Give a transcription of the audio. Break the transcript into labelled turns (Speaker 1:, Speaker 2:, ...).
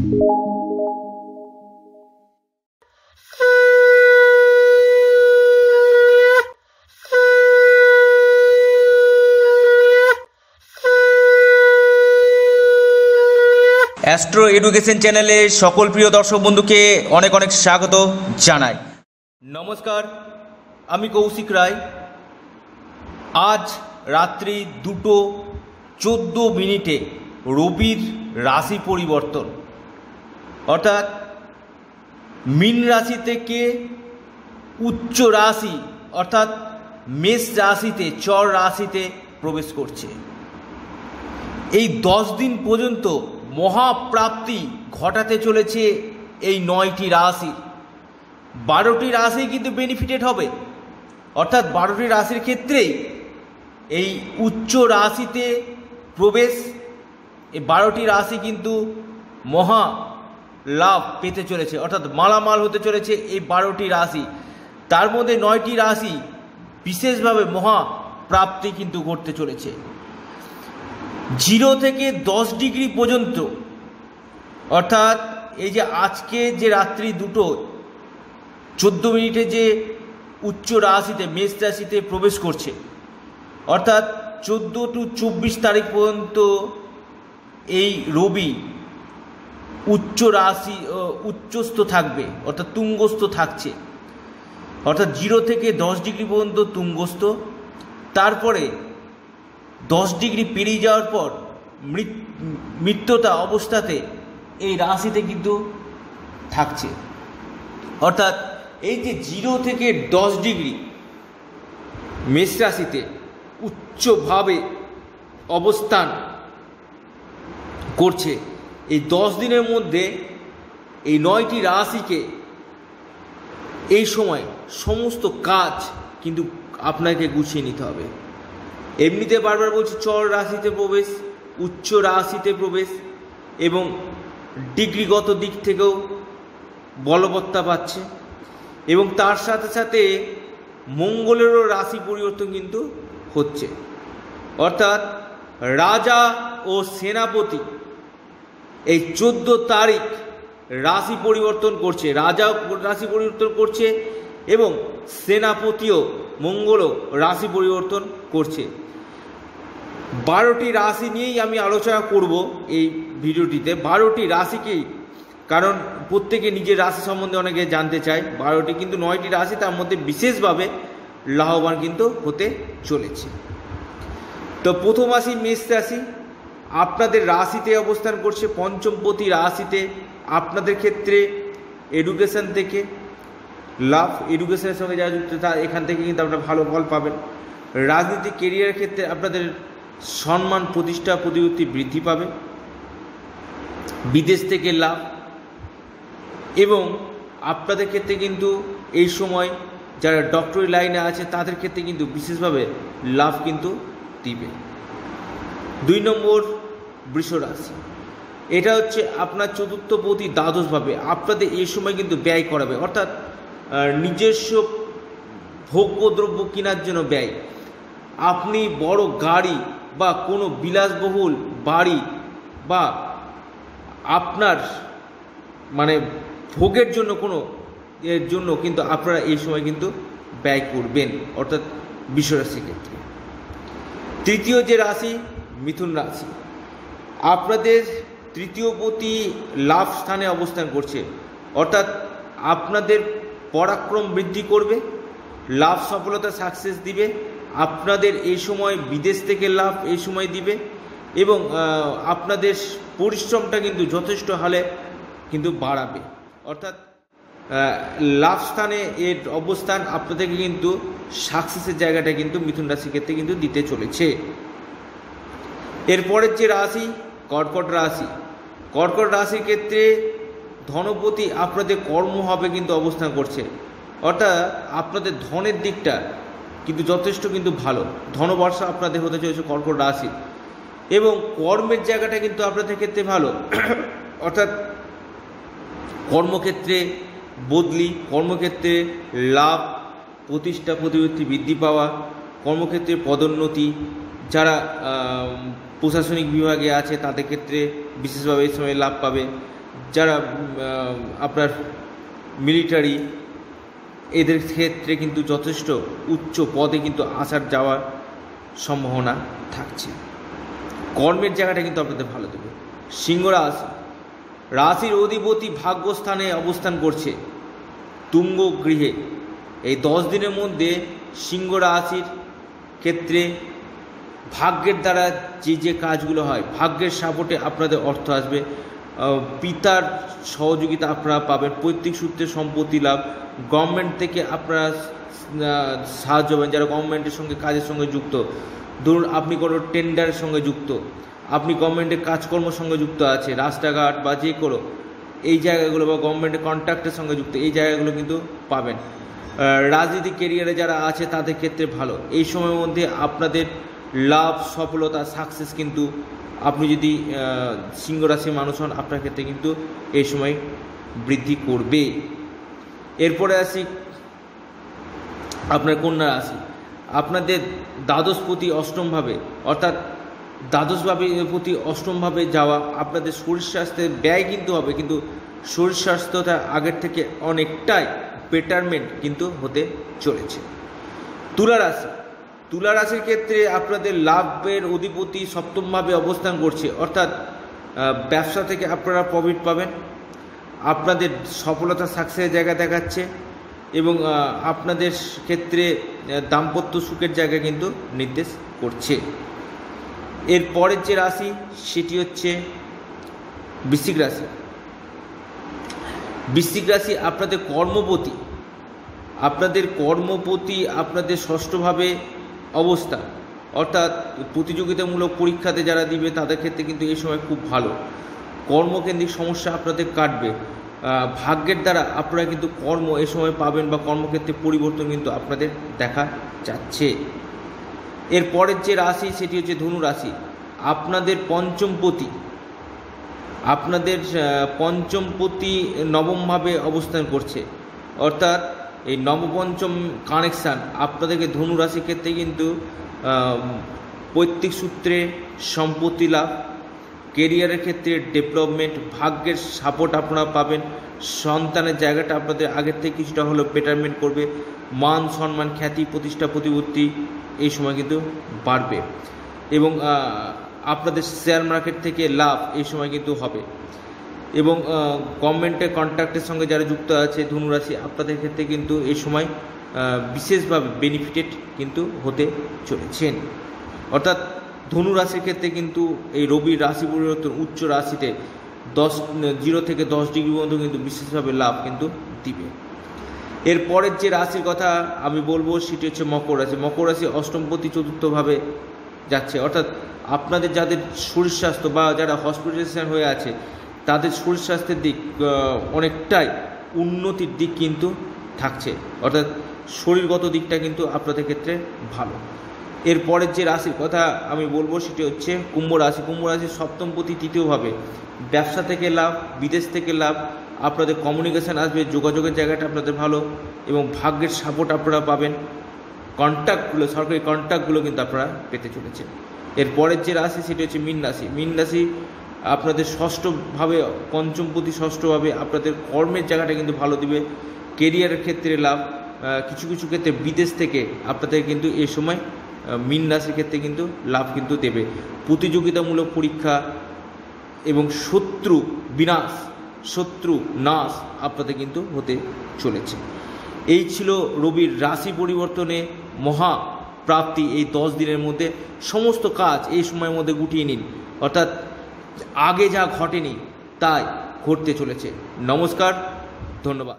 Speaker 1: Astro education চ্যানেলে সকল প্রিয় দর্শক বন্ধুকে অনেক অনেক স্বাগত জানাই। নমস্কার, আমি কৌশিক রায়। আজ রাত্রি দুটো চোদ্দ মিনিটে রবির রাশি পরিবর্তন। অর্থাৎ মীন রাশি থেকে উচ্চ রাশি, অর্থাৎ মেষ রাশিতে, চর রাশিতে প্রবেশ করছে। এই দশ দিন পর্যন্ত মহাপ্রাপ্তি ঘটাতে চলেছে এই নয়টি রাশি। বারোটি রাশি কিন্তু বেনিফিটেড হবে। অর্থাৎ বারোটি রাশির ক্ষেত্রেই এই উচ্চ রাশিতে প্রবেশ, এই বারোটি রাশি কিন্তু মহা লাভ পেতে চলেছে, অর্থাৎ মালামাল হতে চলেছে এই বারোটি রাশি। তার মধ্যে নয়টি রাশি বিশেষভাবে মহা প্রাপ্তি কিন্তু ঘটতে চলেছে। জিরো থেকে দশ ডিগ্রি পর্যন্ত, অর্থাৎ এই যে আজকে যে রাত্রি দুটো, চোদ্দ মিনিটে যে উচ্চ রাশিতে, মেষ রাশিতে প্রবেশ করছে, অর্থাৎ চোদ্দ টু চব্বিশ তারিখ পর্যন্ত এই রবি উচ্চ রাশি উচ্চস্থ থাকবে, অর্থাৎ তুঙ্গস্থ থাকছে। অর্থাৎ জিরো থেকে দশ ডিগ্রি পর্যন্ত তুঙ্গস্থ। তারপরে দশ ডিগ্রি পেরিয়ে যাওয়ার পর মৃত- মৃত্যতা অবস্থাতে এই রাশিতে কিন্তু থাকছে। অর্থাৎ এই যে জিরো থেকে দশ ডিগ্রি মেষ রাশিতে উচ্চভাবে অবস্থান করছে এই দশ দিনের মধ্যে এই নয়টি রাশিকে এই সময় সমস্ত কাজ কিন্তু আপনাকে গুছিয়ে নিতে হবে। এমনিতে বারবার বলছি চর রাশিতে প্রবেশ, উচ্চ রাশিতে প্রবেশ এবং ডিগ্রিগত দিক থেকেও বলবত্তা পাচ্ছে এবং তার সাথে সাথে মঙ্গলেরও রাশি পরিবর্তন কিন্তু হচ্ছে। অর্থাৎ রাজা ও সেনাপতি এই চোদ্দ তারিখ রাশি পরিবর্তন করছে রাজাও রাশি পরিবর্তন করছে এবং সেনাপতিও মঙ্গলও রাশি পরিবর্তন করছে। বারোটি রাশি নিয়েই আমি আলোচনা করব এই ভিডিওটিতে। বারোটি রাশিকেই কারণ প্রত্যেকে নিজের রাশি সম্বন্ধে অনেকে জানতে চায়, বারোটি কিন্তু নয়টি রাশি তার মধ্যে বিশেষভাবে লাভবান কিন্তু হতে চলেছে। তো প্রথম রাশি মেষ রাশি আপনাদের রাশিতে অবস্থান করছে, পঞ্চমপতি রাশিতে আপনাদের ক্ষেত্রে এডুকেশন থেকে লাভ এডুকেশনের সঙ্গে যারা যুক্ত, তা এখান থেকে কিন্তু আপনারা ভালো ফল পাবেন। রাজনীতি কেরিয়ারের ক্ষেত্রে আপনাদের সম্মান, প্রতিষ্ঠা, প্রতিপত্তি বৃদ্ধি পাবে। বিদেশ থেকে লাভ এবং আপনাদের ক্ষেত্রে কিন্তু এই সময় যারা ডক্টরি লাইনে আছে, তাদের ক্ষেত্রে কিন্তু বিশেষভাবে লাভ কিন্তু দিবে। দুই নম্বর বৃষ রাশি এটা হচ্ছে আপনার চতুর্থ পতি দ্বাদশভাবে। আপনাদের এই সময় কিন্তু ব্যয় করাবে। অর্থাৎ নিজস্ব ভোগ্যদ্রব্য কেনার জন্য ব্যয়। আপনি বড় গাড়ি বা কোনো বিলাসবহুল বাড়ি বা আপনার মানে ভোগের জন্য কোনো এর জন্য কিন্তু আপনারা এই সময় কিন্তু ব্যয় করবেন, অর্থাৎ বিশ্বরাশির ক্ষেত্রে। তৃতীয় যে রাশি, মিথুন রাশি। আপনাদের তৃতীয় পতি লাভ স্থানে অবস্থান করছে। অর্থাৎ আপনাদের পরাক্রম বৃদ্ধি করবে, লাভ সফলতা সাকসেস দিবে, আপনাদের এই সময় বিদেশ থেকে লাভ এই সময় দিবে এবং আপনাদের পরিশ্রমটা কিন্তু যথেষ্ট হালে কিন্তু বাড়াবে। অর্থাৎ লাভ স্থানে এর অবস্থান আপনাদেরকে কিন্তু সাকসেসের জায়গাটা কিন্তু মিথুন রাশির ক্ষেত্রে কিন্তু দিতে চলেছে। এরপরের যে রাশি কর্কট রাশি। কর্কট রাশির ক্ষেত্রে ধনপতি আপনাদের কর্ম হবে কিন্তু অবস্থান করছে। অর্থাৎ আপনাদের ধনের দিকটা কিন্তু যথেষ্ট কিন্তু ভালো। ধনবর্ষা আপনাদের হতে চলেছে কর্কট রাশি। এবং কর্মের জায়গাটা কিন্তু আপনাদের ক্ষেত্রে ভালো। অর্থাৎ কর্মক্ষেত্রে বদলি, কর্মক্ষেত্রে লাভ, প্রতিষ্ঠা প্রতিপত্তি বৃদ্ধি পাওয়া, কর্মক্ষেত্রে পদোন্নতি, যারা প্রশাসনিক বিভাগে আছে, তাদের ক্ষেত্রে বিশেষভাবে এই সময় লাভ পাবে। যারা আপনার মিলিটারি এদের ক্ষেত্রে কিন্তু যথেষ্ট উচ্চ পদে কিন্তু আসার যাওয়ার সম্ভাবনা থাকছে। কর্মের জায়গাটা কিন্তু আপনাদের ভালো দেবে। সিংহ রাশি রাশির অধিপতি ভাগ্যস্থানে অবস্থান করছে তুঙ্গ গৃহে এই দশ দিনের মধ্যে সিংহ রাশির ক্ষেত্রে ভাগ্যের দ্বারা যে যে কাজগুলো হয়, ভাগ্যের সাপোর্টে আপনাদের অর্থ আসবে। পিতার সহযোগিতা আপনারা পাবেন, পৈতৃক সূত্রে সম্পত্তি লাভ। গভর্নমেন্ট থেকে আপনারা সাহায্য পাবেন, যারা গভর্নমেন্টের সঙ্গে, কাজের সঙ্গে যুক্ত। ধরুন আপনি কোনো টেন্ডারের সঙ্গে যুক্ত। আপনি গভর্নমেন্টের কাজকর্মের সঙ্গে যুক্ত আছে, রাস্তাঘাট বা যে কোনো। এই জায়গাগুলো বা গভর্নমেন্টের কন্ট্রাক্টের সঙ্গে যুক্ত, এই জায়গাগুলো কিন্তু পাবেন। রাজনীতি কেরিয়ারে যারা আছে, তাদের ক্ষেত্রে ভালো। এই সময়ের মধ্যে আপনাদের লাভ, সফলতা সাকসেস কিন্তু আপনি যদি সিংহ রাশির মানুষ হন, আপনার ক্ষেত্রে কিন্তু এই সময় বৃদ্ধি করবে। এরপরে আসি, আপনার কন্যা রাশি। আপনাদের দ্বাদশপতি অষ্টমভাবে, অর্থাৎ দ্বাদশভাবে প্রতি অষ্টমভাবে যাওয়া আপনাদের শরীর স্বাস্থ্যের ব্যয় কিন্তু হবে, কিন্তু শরীর স্বাস্থ্যটা আগের থেকে অনেকটাই বেটারমেন্ট কিন্তু হতে চলেছে। তুলা রাশি তুলা রাশির ক্ষেত্রে আপনাদের লাভের অধিপতি সপ্তমভাবে অবস্থান করছে। অর্থাৎ ব্যবসা থেকে আপনারা প্রফিট পাবেন। আপনাদের সফলতা সাকসেসের জায়গা দেখাচ্ছে এবং আপনাদের ক্ষেত্রে দাম্পত্য সুখের জায়গা কিন্তু নির্দেশ করছে। এর পরের যে রাশি, সেটি হচ্ছে বৃশ্চিক রাশি। বৃশ্চিক রাশি আপনাদের কর্মপতি। আপনাদের কর্মপতি আপনাদের ষষ্ঠভাবে অবস্থা। অর্থাৎ প্রতিযোগিতামূলক পরীক্ষাতে যারা দিবে, তাদের ক্ষেত্রে কিন্তু এই সময় খুব ভালো। কর্মকেন্দ্রিক সমস্যা আপনাদের কাটবে। ভাগ্যের দ্বারা আপনারা কিন্তু কর্ম এ সময় পাবেন বা কর্মক্ষেত্রে পরিবর্তন কিন্তু আপনাদের দেখা যাচ্ছে। এর পরের যে রাশি, সেটি হচ্ছে ধনু রাশি। আপনাদের পঞ্চমপতি আপনাদের পঞ্চমপতি নবমভাবে অবস্থান করছে। অর্থাৎ এই নবপঞ্চম কানেকশান আপনাদেরকে ধনু রাশির ক্ষেত্রে কিন্তু পৈতৃক সূত্রে সম্পত্তি লাভ কেরিয়ারের ক্ষেত্রে ডেভেলপমেন্ট ভাগ্যের সাপোর্ট আপনারা পাবেন, সন্তানের জায়গাটা আপনাদের আগের থেকে কিছুটা হলেও বেটারমেন্ট করবে, মান সম্মান, খ্যাতি, প্রতিষ্ঠা, প্রতিপত্তি এই সময় কিন্তু বাড়বে। এবং আপনাদের শেয়ার মার্কেট থেকে লাভ এই সময় কিন্তু হবে। এবং গভর্নমেন্টের কন্ট্রাক্টের সঙ্গে যারা যুক্ত আছে, ধনুরাশি, আপনাদের ক্ষেত্রে কিন্তু এই সময় বিশেষভাবে বেনিফিটেড কিন্তু হতে চলেছেন। অর্থাৎ ধনু রাশির ক্ষেত্রে কিন্তু এই রবির রাশি পরিবর্তন উচ্চ রাশিতে দশ জিরো থেকে দশ ডিগ্রি পর্যন্ত কিন্তু বিশেষভাবে লাভ কিন্তু দিবে। এর পরের যে রাশির কথা আমি বলব, সেটি হচ্ছে মকর রাশি। মকর রাশি অষ্টমপতি চতুর্থভাবে যাচ্ছে। অর্থাৎ আপনাদের যাদের শরীর স্বাস্থ্য বা যারা হসপিটালাইজেশন হয়ে আছে তাদের শরীর স্বাস্থ্যের দিক অনেকটাই উন্নতির দিক কিন্তু থাকছে। অর্থাৎ শরীরগত দিকটা কিন্তু আপনাদের ক্ষেত্রে ভালো। এর পরের যে রাশির কথা আমি বলব সেটি হচ্ছে কুম্ভ রাশি। কুম্ভ রাশির সপ্তমপতি তৃতীয়ভাবে ব্যবসা থেকে লাভ, বিদেশ থেকে লাভ, আপনাদের কমিউনিকেশান আসবে, যোগাযোগের জায়গাটা আপনাদের ভালো এবং ভাগ্যের সাপোর্ট আপনারা পাবেন। কন্ট্যাক্টগুলো সরকারি কন্ট্যাক্টগুলো কিন্তু আপনারা পেতে চলেছেন। এরপরের যে রাশি সেটি হচ্ছে মীন রাশি। মীন রাশি আপনাদের ষষ্ঠভাবে, পঞ্চমপতি ষষ্ঠভাবে আপনাদের কর্মের জায়গাটা কিন্তু ভালো দিবে। কেরিয়ারের ক্ষেত্রে লাভ কিছু কিছু ক্ষেত্রে বিদেশ থেকে আপনাদের কিন্তু এ সময় মীন রাশির ক্ষেত্রে কিন্তু লাভ কিন্তু দেবে। প্রতিযোগিতামূলক পরীক্ষা এবং শত্রু বিনাশ, শত্রু নাশ আপনাদের কিন্তু হতে চলেছে। এই ছিল রবির রাশি পরিবর্তনে মহা প্রাপ্তি এই দশ দিনের মধ্যে। সমস্ত কাজ এই সময়ের মধ্যে গুটিয়ে নিন। অর্থাৎ আগে যা ঘটেনি তাই ঘটতে চলেছে। নমস্কার ধন্যবাদ।